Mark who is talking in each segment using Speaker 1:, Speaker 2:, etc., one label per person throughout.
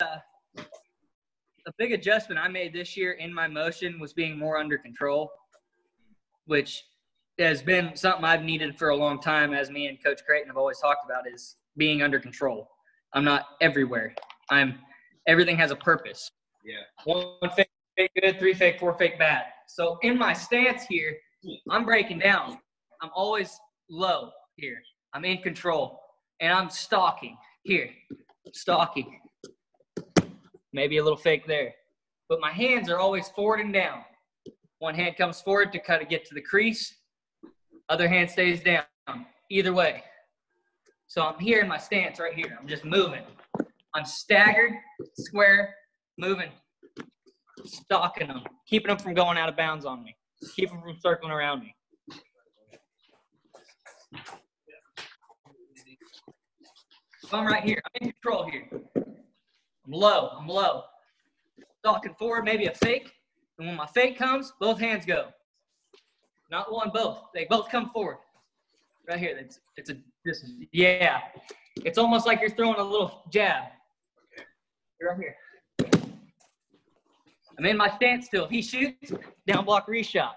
Speaker 1: uh, a big adjustment I made this year in my motion was being more under control, which has been something I've needed for a long time. As me and Coach Creighton have always talked about, is being under control. I'm not everywhere. I'm everything has a purpose.
Speaker 2: Yeah.
Speaker 1: One fake, fake good, three fake, four fake bad. So in my stance here, I'm breaking down. I'm always low here. I'm in control, and I'm stalking here, stalking. Maybe a little fake there, but my hands are always forward and down. One hand comes forward to kind of get to the crease. Other hand stays down. Either way. So I'm here in my stance right here. I'm just moving. I'm staggered, square, moving, stalking them, keeping them from going out of bounds on me, keeping them from circling around me. I'm right here. I'm in low. I'm low. Stalking forward, maybe a fake. And when my fake comes, both hands go. Not one, both. They both come forward. Right here. It's, it's a this yeah. It's almost like you're throwing a little jab. Right here. I'm in my stance still. He shoots, down block reshot.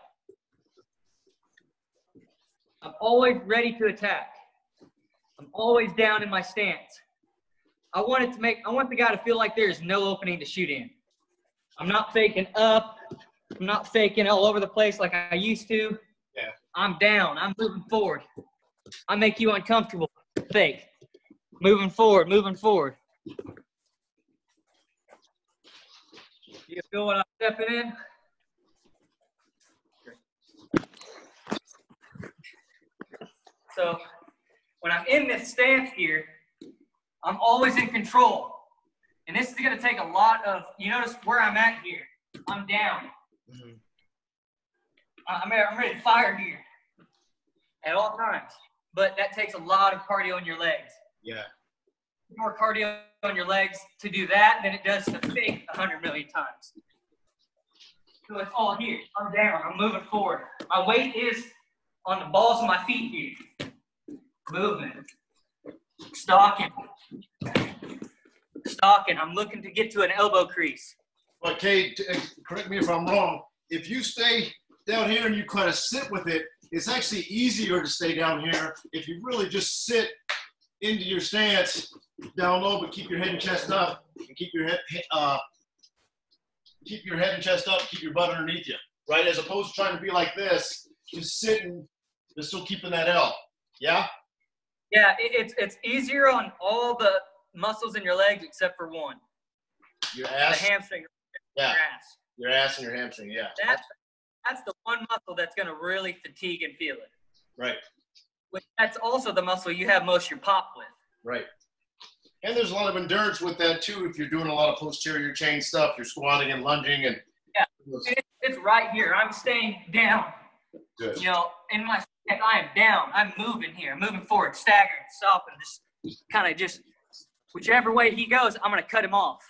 Speaker 1: I'm always ready to attack. I'm always down in my stance. I want it to make I want the guy to feel like there's no opening to shoot in. I'm not faking up. I'm not faking all over the place like I used to.
Speaker 2: Yeah.
Speaker 1: I'm down. I'm moving forward. I make you uncomfortable. Fake. Moving forward, moving forward. You feel what I'm stepping in? So when I'm in this stance here, I'm always in control. And this is going to take a lot of, you notice where I'm at here. I'm down.
Speaker 2: Mhm.
Speaker 1: I- I'm, I'm ready to fire here at all times. But that takes a lot of cardio in your legs.
Speaker 2: Yeah.
Speaker 1: More cardio on your legs to do that than it does to a hundred million times. So it's all here. I'm down. I'm moving forward. My weight is on the balls of my feet here. Movement. Stalking. Stalking. I'm looking to get to an elbow crease.
Speaker 3: But Kaid, uh, correct me if I'm wrong. If you stay down here and you kind of sit with it, it's actually easier to stay down here if you really just sit into your stance down low, but keep your head and chest up, and keep your head, uh, keep your head and chest up, keep your butt underneath you, right? As opposed to trying to be like this, just sitting, but still keeping that L. Yeah.
Speaker 1: Yeah, it, it's it's easier on all the muscles in your legs except for one.
Speaker 3: Your ass.
Speaker 1: The hamstring.
Speaker 3: Yeah.
Speaker 1: Your ass.
Speaker 3: Your ass and your hamstring. Yeah.
Speaker 1: That's that's the one muscle that's going to really fatigue and feel it.
Speaker 3: Right.
Speaker 1: Which that's also the muscle you have most of your pop with.
Speaker 3: Right. And there's a lot of endurance with that too. If you're doing a lot of posterior chain stuff, you're squatting and lunging and
Speaker 1: Yeah. It, it's right here. I'm staying down.
Speaker 3: Good.
Speaker 1: You know, in my I am down. I'm moving here, moving forward, staggering, stopping, just kind of just whichever way he goes, I'm going to cut him off.